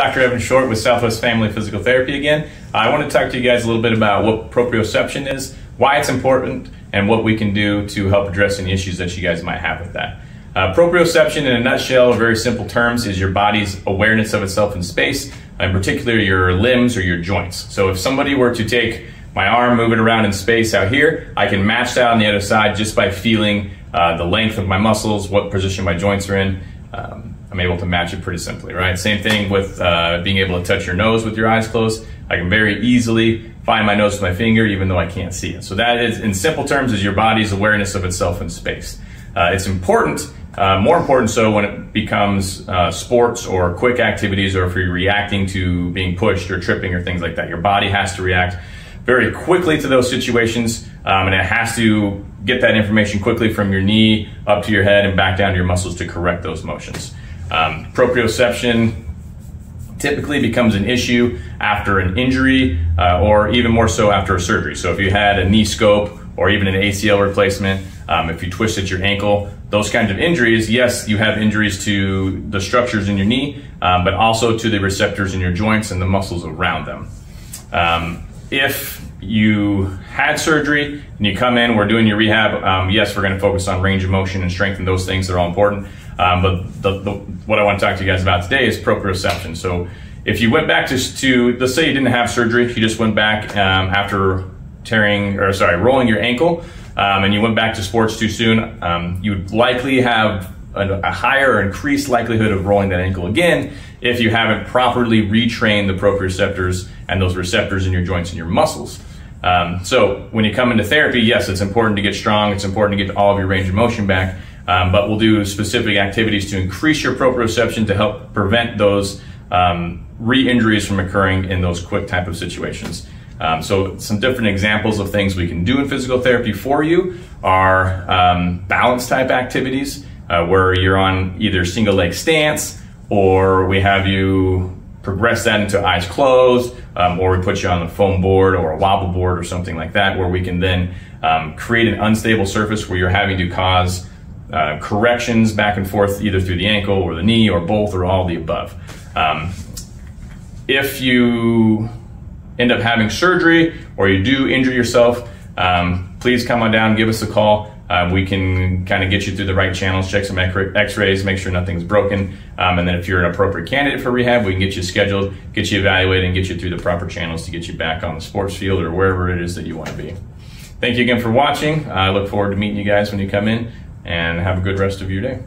Dr. Evan Short with Southwest Family Physical Therapy again. I want to talk to you guys a little bit about what proprioception is, why it's important, and what we can do to help address any issues that you guys might have with that. Uh, proprioception, in a nutshell, very simple terms, is your body's awareness of itself in space, in particular your limbs or your joints. So if somebody were to take my arm, move it around in space out here, I can match that on the other side just by feeling uh, the length of my muscles, what position my joints are in. Um, I'm able to match it pretty simply, right? Same thing with uh, being able to touch your nose with your eyes closed. I can very easily find my nose with my finger, even though I can't see it. So that is, in simple terms, is your body's awareness of itself in space. Uh, it's important, uh, more important so when it becomes uh, sports or quick activities, or if you're reacting to being pushed or tripping or things like that. Your body has to react very quickly to those situations, um, and it has to get that information quickly from your knee up to your head and back down to your muscles to correct those motions. Um, proprioception typically becomes an issue after an injury uh, or even more so after a surgery. So if you had a knee scope or even an ACL replacement, um, if you twisted your ankle, those kinds of injuries, yes, you have injuries to the structures in your knee, um, but also to the receptors in your joints and the muscles around them. Um, if you had surgery and you come in, we're doing your rehab. Um, yes, we're going to focus on range of motion and strength and those things that are all important. Um, but the, the, what I want to talk to you guys about today is proprioception. So if you went back to, to let's say you didn't have surgery, you just went back um, after tearing or sorry, rolling your ankle, um, and you went back to sports too soon, um, you would likely have a, a higher increased likelihood of rolling that ankle again if you haven't properly retrained the proprioceptors and those receptors in your joints and your muscles. Um, so when you come into therapy, yes, it's important to get strong. It's important to get all of your range of motion back. Um, but we'll do specific activities to increase your proprioception to help prevent those um, re-injuries from occurring in those quick type of situations. Um, so some different examples of things we can do in physical therapy for you are um, balance type activities uh, where you're on either single leg stance or we have you progress that into eyes closed, um, or we put you on a foam board or a wobble board or something like that, where we can then um, create an unstable surface where you're having to cause uh, corrections back and forth either through the ankle or the knee or both or all the above. Um, if you end up having surgery or you do injure yourself, um, please come on down, give us a call. Uh, we can kind of get you through the right channels, check some x-rays, make sure nothing's broken. Um, and then if you're an appropriate candidate for rehab, we can get you scheduled, get you evaluated, and get you through the proper channels to get you back on the sports field or wherever it is that you want to be. Thank you again for watching. I look forward to meeting you guys when you come in and have a good rest of your day.